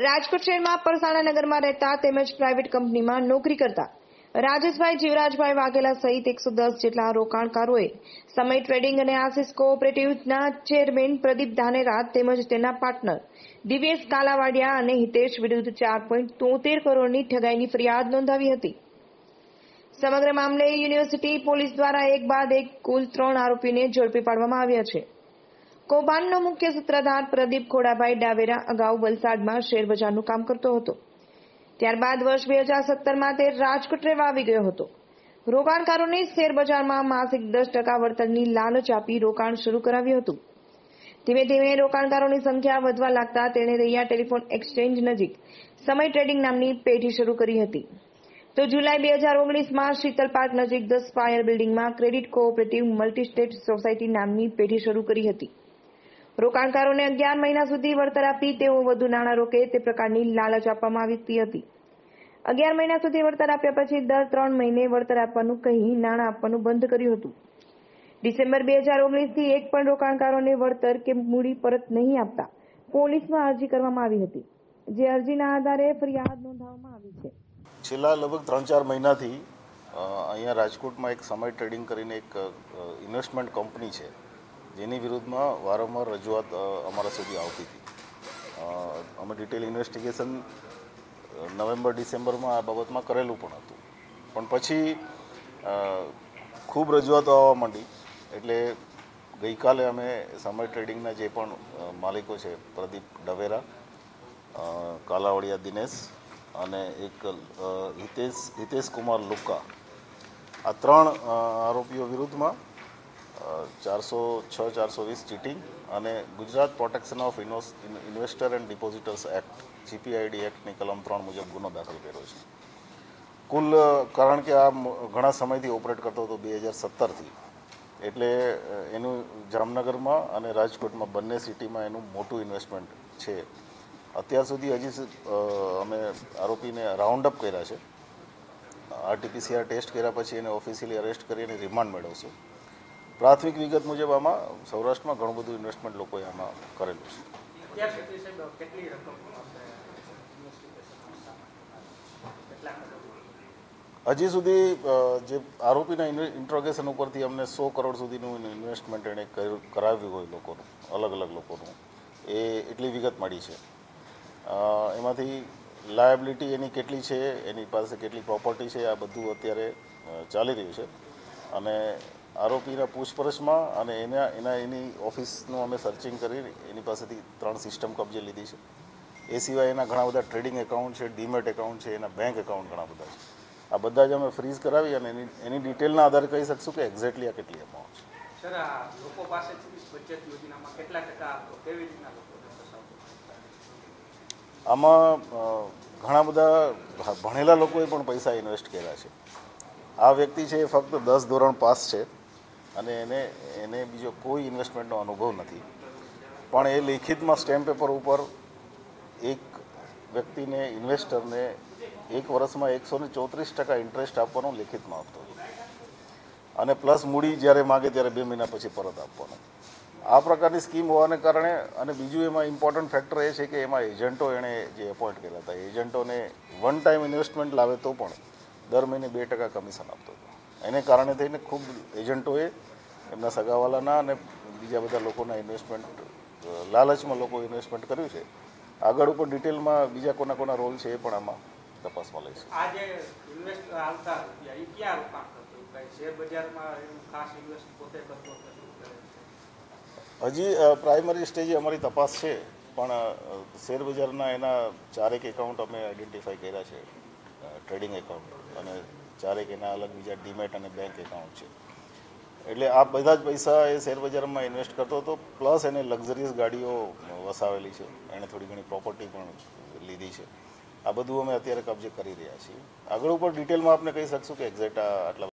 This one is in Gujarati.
રાજકોટ શહેરમાં પરસાણા નગરમાં રહેતા તેમજ પ્રાઇવેટ કંપનીમાં નોકરી કરતા રાજેશભાઈ, જીવરાજભાઈ વાઘેલા સહિત એકસો દસ જેટલા રોકાણકારોએ સમય ટ્રેડિંગ અને આસિસ કોઓપરેટિવના ચેરમેન પ્રદીપ ધાનેરા તેમજ તેના પાર્ટનર દિવેશ કાલાવાડિયા અને હિતેશ વિરુદ્ધ ચાર પોઈન્ટ તોતેર કરોડની ઠગાઈની ફરિયાદ નોંધાવી હતી. સમગ્ર મામલે યુનિવર્સિટી પોલીસ દ્વારા એક બાદ એક કુલ ત્રણ આરોપીને ઝડપી પાડવામાં આવ્યા છે. કૌભાંડનો મુખ્ય સૂત્રધાર પ્રદીપ ખોડાભાઈ ડાવેરા અગાઉ વલસાડમાં શેરબજારનું કામ કરતો હતો. ત્યારબાદ વર્ષ બે હજાર સત્તરમાં તે રાજકોટ રહેવા આવી ગયો હતો. રોકાણકારોને શેરબજારમાં માસિક દસ ટકા વળતરની લાલચ આપી રોકાણ શરૂ કરાવ્યું હતું. ધીમે ધીમે રોકાણકારોની સંખ્યા વધવા લાગતા તેણે રૈયા ટેલિફોન એક્સચેન્જ નજીક સમય ટ્રેડિંગ નામની પેઢી શરૂ કરી હતી. તો જુલાઈ બે હજાર ઓગણીસમાં શીતલ પાર્ક નજીક દસ ફાયર બિલ્ડિંગમાં credit cooperative multi state society નામની પેઢી શરૂ કરી હતી. રોકાણકારોને અગિયાર મહિના સુધી વળતર આપી તેઓ વધુ નાણાં રોકે તે પ્રકારની લાલચ આપવામાં આવી હતી. અગિયાર મહિના સુધી વળતર આપ્યા પછી દર ત્રણ મહિને વળતર આપવાનું કહી નાણાં આપવાનું બંધ કર્યું હતું. ડિસેમ્બર બે હજાર ઓગણીસથી એક પણ રોકાણકારોને વળતર કે મૂડી પરત નહીં આપતા પોલીસમાં અરજી કરવામાં આવી હતી. જે અરજીના આધારે ફરિયાદ નોંધાવવામાં આવી છે. છેલ્લા લગભગ ત્રણ ચાર મહિનાથી અહીંયા રાજકોટમાં એક સમય ટ્રેડિંગ કરીને એક ઇન્વેસ્ટમેન્ટ કંપની છે. જેની વિરુદ્ધમાં વારંવાર રજૂઆત અમારા સુધી આવતી હતી. અમે ડિટેલ ઇન્વેસ્ટિગેશન નવેમ્બર, ડિસેમ્બરમાં આ બાબતમાં કરેલું પણ હતું. પણ પછી ખૂબ રજૂઆતો આવવા માંડી. એટલે ગઈકાલે અમે સમર ટ્રેડિંગના જે પણ માલિકો છે, પ્રદીપ ડવેરા કાલાવડિયા દિનેશ અને એક હિતેશ હિતેશ કુમાર લુક્કા, આ ત્રણ આરોપીઓ વિરુદ્ધમાં ચારસો છ ચારસો વીસ ચીટિંગ અને Gujarat protection of investor and depositors act, GPID એક્ટની કલમ ત્રણ મુજબ ગુનો દાખલ કર્યો છે. કુલ, કારણ કે આ ઘણા સમયથી ઓપરેટ કરતો હતો બે હજાર સત્તરથી, એટલે એનું જામનગરમાં અને રાજકોટમાં બંને સિટીમાં એનું મોટું ઇન્વેસ્ટમેન્ટ છે. અત્યાર સુધી હજી અમે આરોપીને રાઉન્ડ અપ કર્યા છે. આરટીપીસીઆર ટેસ્ટ કર્યા પછી એને ઓફિશિયલી અરેસ્ટ કરી અને રિમાન્ડ મેળવશું. પ્રાથમિક વિગત મુજબ આમાં સૌરાષ્ટ્રમાં ઘણું બધું ઇન્વેસ્ટમેન્ટ લોકોએ આમાં કરેલું છે. હજી સુધી જે આરોપીના ઇન્ટ્રોગેશન ઉપરથી અમને સો કરોડ સુધીનું ઇન્વેસ્ટમેન્ટ એણે કરાવ્યું હોય લોકોનું અલગ અલગ લોકોનું. એ એટલી વિગત મળી છે. એમાંથી લાયબિલિટી એની કેટલી છે એની પાસે કેટલી પ્રોપર્ટી છે આ બધું અત્યારે ચાલી રહ્યું છે. અને આરોપીના પૂછપરછમાં અને એના એના એની ઓફિસનું અમે સર્ચિંગ કરી એની પાસેથી ત્રણ સિસ્ટમ કબજે લીધી છે. એ સિવાય એના ઘણા બધા ટ્રેડિંગ એકાઉન્ટ છે ડીમેટ એકાઉન્ટ છે એના બેંક એકાઉન્ટ ઘણા બધા છે. આ બધા જ અમે ફ્રીઝ કરાવી અને એની એની ડિટેલના આધારે કહી શકશું કે એક્ઝેક્ટલી આ કેટલી અમાઉન્ટ છે. લોકો યોજનામાં કેટલા ટકા કેવી રીતના આમાં ઘણા બધા ભણેલા લોકોએ પણ પૈસા ઇન્વેસ્ટ કર્યા છે. આ વ્યક્તિ છે એ ફક્ત દસ ધોરણ પાસ છે. અને એને એને બીજો કોઈ ઇન્વેસ્ટમેન્ટનો અનુભવ નથી. પણ એ લેખિતમાં સ્ટેમ્પ પેપર ઉપર એક વ્યક્તિને ઇન્વેસ્ટરને એક વર્ષમાં એકસો ને ચોત્રીસ ટકા ઇન્ટરેસ્ટ આપવાનો લેખિતમાં આપતો હતો. અને પ્લસ મૂડી જ્યારે માગે ત્યારે બે મહિના પછી પરત આપવાનું. આ પ્રકારની સ્કીમ હોવાને કારણે અને બીજું એમાં ઇમ્પોર્ટન્ટ ફેક્ટર એ છે કે એમાં એજન્ટો એણે જે એપોઇન્ટ કર્યા હતા એજન્ટોને વન ટાઈમ ઇન્વેસ્ટમેન્ટ લાવે તો પણ દર મહિને બે ટકા કમિશન આપતો હતો. એને કારણે થઈને ખૂબ એજન્ટોએ એમના સગાવાલાના અને બીજા બધા લોકોના ઇન્વેસ્ટમેન્ટ લાલચમાં લોકો ઇન્વેસ્ટમેન્ટ કર્યું છે. આગળ ઉપર ડિટેલમાં બીજા કોના કોના રોલ છે એ પણ આમાં તપાસમાં લઈશું. આ ઇન્વેસ્ટ આવતા એ ક્યાં રોકાણ કરતો શેર બજારમાં ખાસ ઇન્વેસ્ટ પોતે કરતો કે શું કરે? હજી પ્રાઇમરી સ્ટેજે અમારી તપાસ છે પણ શેરબજારના શેર બજારના એના ચારેક એકાઉન્ટ અમે આઈડેન્ટિફાઈ કર્યા છે. ટ્રેડિંગ એકાઉન્ટ અને ચારેક એના અલગ બીજા ડીમેટ અને બેંક એકાઉન્ટ છે. એટલે આ બધા જ પૈસા એ શેર બજારમાં ઇન્વેસ્ટ કરતો હતો પ્લસ એને લક્ઝરિયસ ગાડીઓ વસાવેલી છે. એણે થોડી ઘણી પ્રોપર્ટી પણ લીધી છે. આ બધું અમે અત્યારે કબજે કરી રહ્યા છીએ. આગળ ઉપર ડિટેલમાં આપણે કહી શકશું કે એક્ઝેક્ટ આટલા